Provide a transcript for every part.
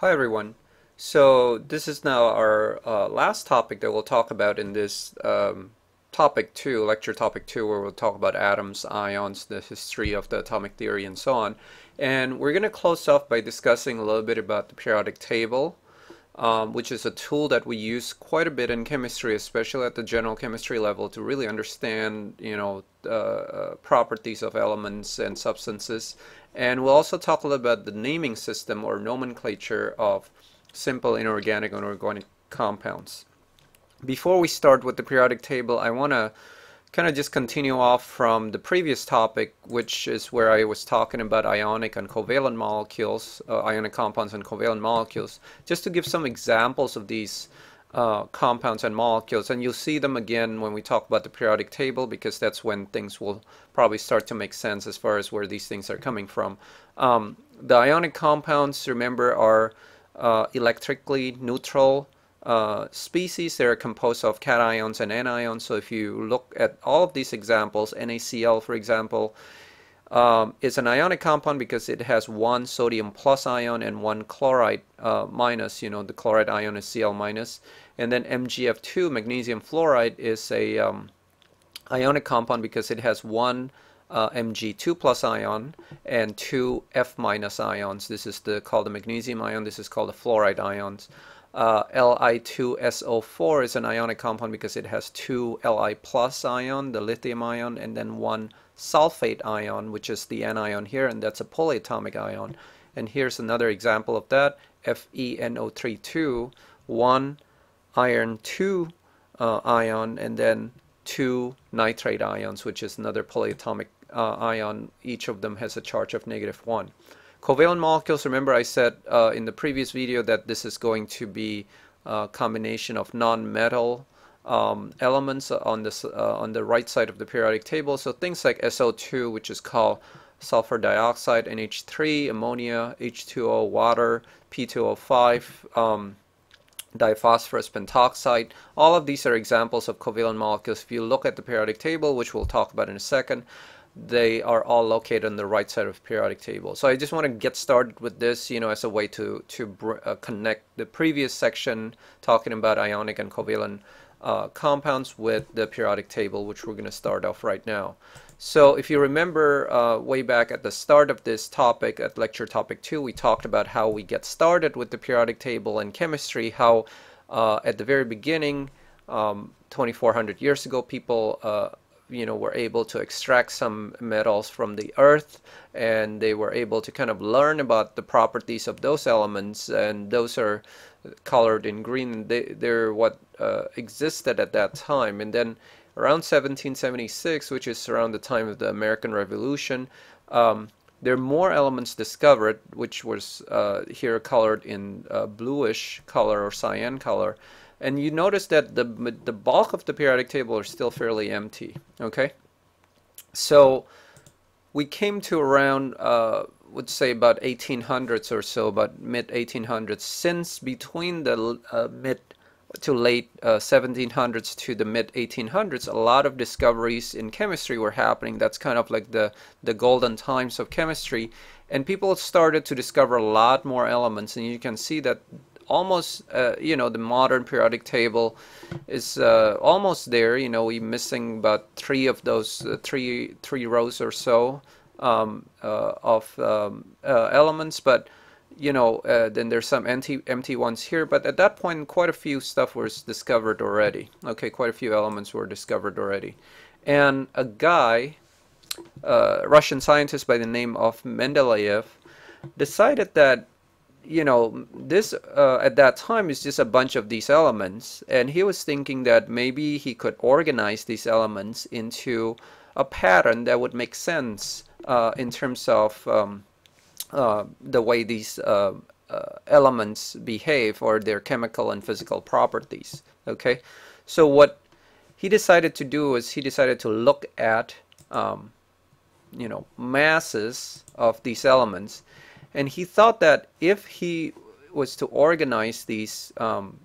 Hi everyone. So this is now our uh, last topic that we'll talk about in this um, topic two, lecture topic two, where we'll talk about atoms, ions, the history of the atomic theory, and so on. And we're going to close off by discussing a little bit about the periodic table, um, which is a tool that we use quite a bit in chemistry, especially at the general chemistry level, to really understand, you know, uh, uh, properties of elements and substances. And we'll also talk a little about the naming system or nomenclature of simple inorganic and organic compounds. Before we start with the periodic table, I want to kind of just continue off from the previous topic, which is where I was talking about ionic and covalent molecules, uh, ionic compounds and covalent molecules, just to give some examples of these uh, compounds and molecules. And you'll see them again when we talk about the periodic table, because that's when things will probably start to make sense as far as where these things are coming from. Um, the ionic compounds, remember, are uh, electrically neutral uh, species. They're composed of cations and anions. So if you look at all of these examples, NaCl, for example, um, is an ionic compound because it has one sodium plus ion and one chloride uh, minus. You know, the chloride ion is Cl minus. And then MgF2, magnesium fluoride, is a um, ionic compound because it has one uh, Mg2 plus ion and two F minus ions. This is the called the magnesium ion. This is called the fluoride ions. Uh, Li2SO4 is an ionic compound because it has two Li plus ion, the lithium ion, and then one sulfate ion, which is the anion here, and that's a polyatomic ion. And here's another example of that, FeNO32, one iron 2 uh, ion, and then two nitrate ions, which is another polyatomic uh, ion. Each of them has a charge of negative 1. Covalent molecules, remember I said uh, in the previous video that this is going to be a combination of non-metal um, elements on, this, uh, on the right side of the periodic table. So things like SO2, which is called sulfur dioxide, NH3, ammonia, H2O, water, P2O5, um, diphosphorus pentoxide. All of these are examples of covalent molecules. If you look at the periodic table, which we'll talk about in a second, they are all located on the right side of periodic table. So I just want to get started with this, you know, as a way to to uh, connect the previous section talking about ionic and covalent uh, compounds with the periodic table, which we're going to start off right now. So if you remember uh, way back at the start of this topic, at lecture topic two, we talked about how we get started with the periodic table in chemistry, how uh, at the very beginning, um, 2400 years ago, people uh, you know were able to extract some metals from the earth and they were able to kind of learn about the properties of those elements and those are colored in green. They, they're what uh, existed at that time. And then around 1776 which is around the time of the American Revolution um, there are more elements discovered which was uh, here colored in uh, bluish color or cyan color and you notice that the, the bulk of the periodic table are still fairly empty, okay? So we came to around, uh, would say about 1800s or so, about mid 1800s. Since between the uh, mid to late uh, 1700s to the mid 1800s, a lot of discoveries in chemistry were happening. That's kind of like the the golden times of chemistry, and people started to discover a lot more elements. And you can see that almost uh, you know the modern periodic table is uh, almost there you know we're missing about three of those uh, three three rows or so um, uh, of um, uh, elements but you know uh, then there's some empty empty ones here but at that point quite a few stuff was discovered already. Okay quite a few elements were discovered already. And a guy Russian scientist by the name of Mendeleev decided that you know, this uh, at that time is just a bunch of these elements, and he was thinking that maybe he could organize these elements into a pattern that would make sense uh, in terms of um, uh, the way these uh, uh, elements behave or their chemical and physical properties. Okay, so what he decided to do is he decided to look at um, you know masses of these elements and he thought that if he was to organize these um,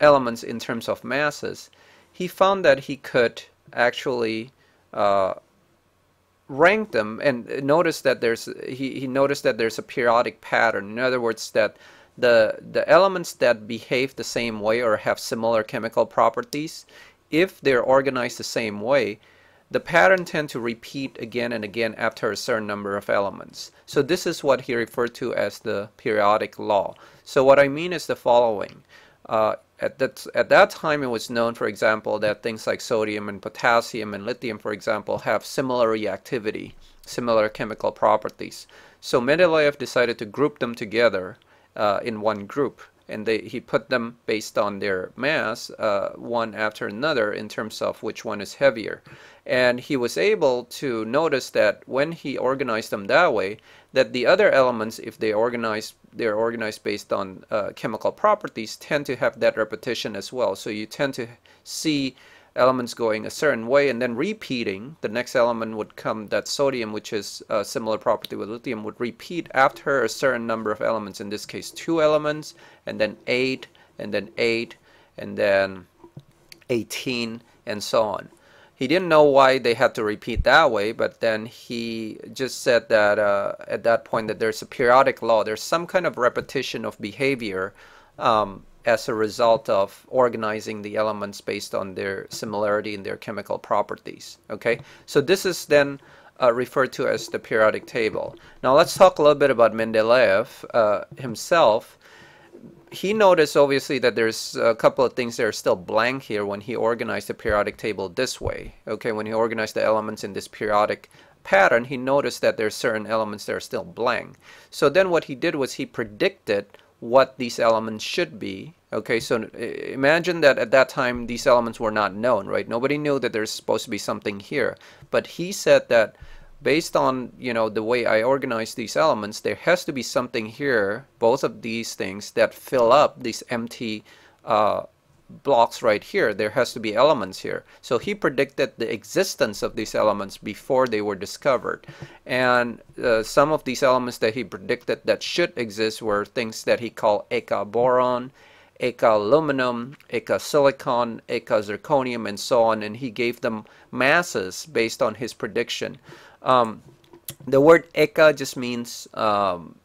elements in terms of masses, he found that he could actually uh, rank them and notice that there's he, he noticed that there's a periodic pattern. In other words, that the the elements that behave the same way or have similar chemical properties, if they're organized the same way, the pattern tend to repeat again and again after a certain number of elements. So this is what he referred to as the periodic law. So what I mean is the following. Uh, at that at that time it was known for example that things like sodium and potassium and lithium for example have similar reactivity similar chemical properties so Mendeleev decided to group them together uh, in one group and they, he put them based on their mass uh, one after another in terms of which one is heavier. And he was able to notice that when he organized them that way that the other elements if they organize they're organized based on uh, chemical properties tend to have that repetition as well. So you tend to see elements going a certain way and then repeating the next element would come that sodium which is a similar property with lithium would repeat after a certain number of elements in this case two elements and then eight and then eight and then 18 and so on. He didn't know why they had to repeat that way but then he just said that uh, at that point that there's a periodic law. There's some kind of repetition of behavior um, as a result of organizing the elements based on their similarity in their chemical properties. Okay, so this is then uh, referred to as the periodic table. Now let's talk a little bit about Mendeleev uh, himself. He noticed obviously that there's a couple of things that are still blank here when he organized the periodic table this way. Okay, when he organized the elements in this periodic pattern, he noticed that there's certain elements that are still blank. So then what he did was he predicted what these elements should be. Okay, so imagine that at that time these elements were not known, right? Nobody knew that there's supposed to be something here. But he said that based on, you know, the way I organize these elements, there has to be something here, both of these things that fill up this empty uh, blocks right here, there has to be elements here. So he predicted the existence of these elements before they were discovered. And uh, some of these elements that he predicted that should exist were things that he called Eka boron, Eka aluminum, Eka silicon, Eka zirconium, and so on. And he gave them masses based on his prediction. Um, the word Eka just means um,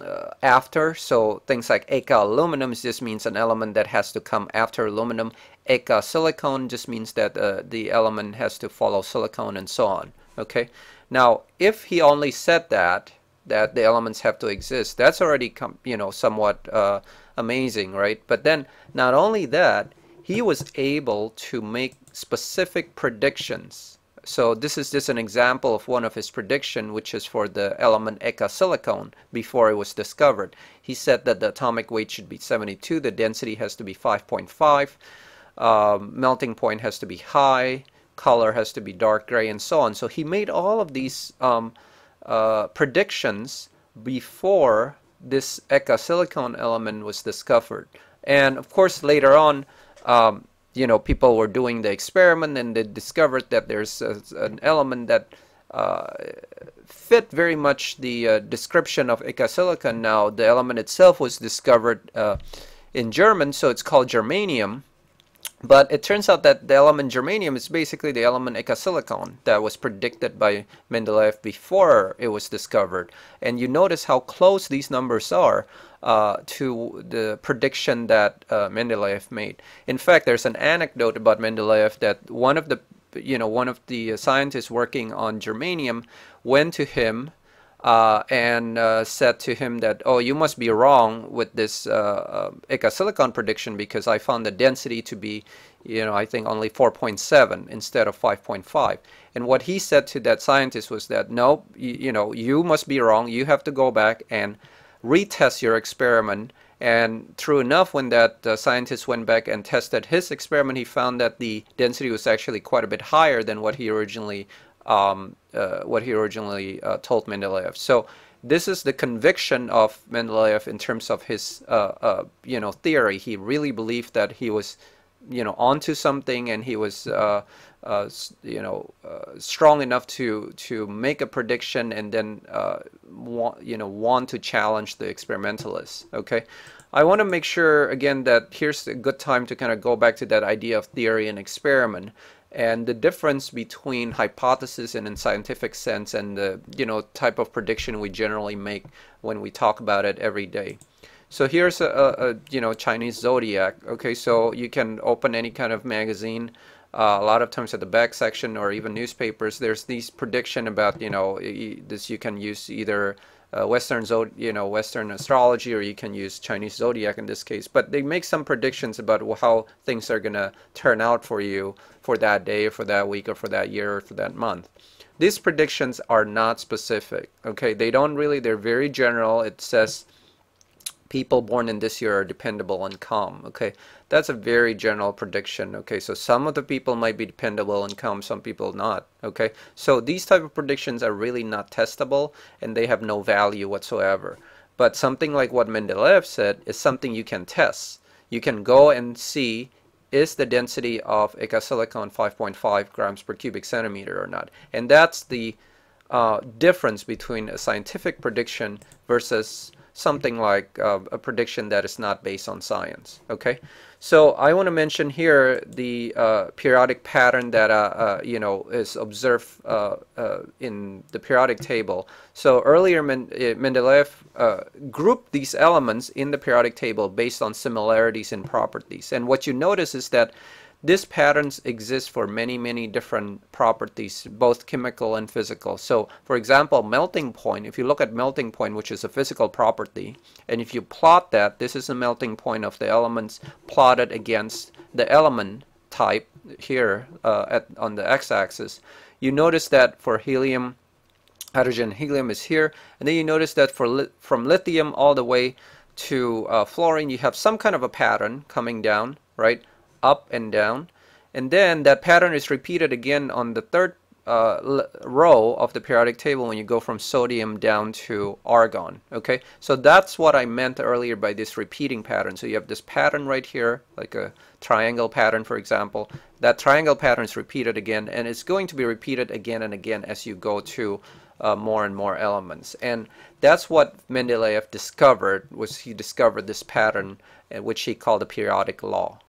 uh, after. So things like Eka aluminum just means an element that has to come after aluminum. Eka silicon just means that uh, the element has to follow silicon and so on. Okay. Now, if he only said that, that the elements have to exist, that's already, you know, somewhat uh, amazing, right? But then, not only that, he was able to make specific predictions so this is just an example of one of his prediction, which is for the element Eka silicon before it was discovered. He said that the atomic weight should be 72, the density has to be 5.5, um, melting point has to be high, color has to be dark gray, and so on. So he made all of these um, uh, predictions before this Eka silicon element was discovered. And of course, later on, um, you know, people were doing the experiment and they discovered that there's a, an element that uh, fit very much the uh, description of silicon. Now, the element itself was discovered uh, in German, so it's called germanium. But it turns out that the element germanium is basically the element silicon that was predicted by Mendeleev before it was discovered. And you notice how close these numbers are uh, to the prediction that uh, Mendeleev made. In fact, there's an anecdote about Mendeleev that one of the you know one of the scientists working on germanium went to him uh, and uh, said to him that, oh, you must be wrong with this uh, uh silicon prediction because I found the density to be, you know, I think only 4.7 instead of 5.5. And what he said to that scientist was that, no, you, you know, you must be wrong. You have to go back and retest your experiment. And true enough, when that uh, scientist went back and tested his experiment, he found that the density was actually quite a bit higher than what he originally um, uh, what he originally uh, told Mendeleev. So this is the conviction of Mendeleev in terms of his uh, uh, you know theory. He really believed that he was you know onto something, and he was uh, you know uh, strong enough to to make a prediction and then uh, want you know want to challenge the experimentalists okay I want to make sure again that here's a good time to kind of go back to that idea of theory and experiment and the difference between hypothesis and in scientific sense and the you know type of prediction we generally make when we talk about it every day So here's a, a, a, you know Chinese zodiac. Okay, so you can open any kind of magazine. Uh, a lot of times at the back section or even newspapers, there's these prediction about you know this you can use either uh, Western zod you know Western astrology or you can use Chinese zodiac in this case. But they make some predictions about how things are gonna turn out for you for that day, or for that week, or for that year, or for that month. These predictions are not specific. Okay, they don't really. They're very general. It says people born in this year are dependable and calm. Okay, that's a very general prediction. Okay, so some of the people might be dependable and calm, some people not. Okay, so these type of predictions are really not testable and they have no value whatsoever. But something like what Mendeleev said is something you can test. You can go and see is the density of Eka silicon 5.5 grams per cubic centimeter or not. And that's the uh, difference between a scientific prediction versus something like uh, a prediction that is not based on science. Okay, so I want to mention here the uh, periodic pattern that uh, uh you know is observed uh, uh, in the periodic table. So earlier Mendeleev grouped these elements in the periodic table based on similarities in properties, and what you notice is that these patterns exist for many, many different properties, both chemical and physical. So, for example, melting point, if you look at melting point, which is a physical property, and if you plot that, this is a melting point of the elements plotted against the element type here uh, at, on the x-axis, you notice that for helium, hydrogen, helium is here, and then you notice that for li from lithium all the way to uh, fluorine, you have some kind of a pattern coming down, right? Up and down. And then that pattern is repeated again on the third uh, row of the periodic table when you go from sodium down to argon. Okay, so that's what I meant earlier by this repeating pattern. So you have this pattern right here, like a triangle pattern, for example. That triangle pattern is repeated again, and it's going to be repeated again and again as you go to uh, more and more elements. And that's what Mendeleev discovered, was he discovered this pattern, uh, which he called the periodic law.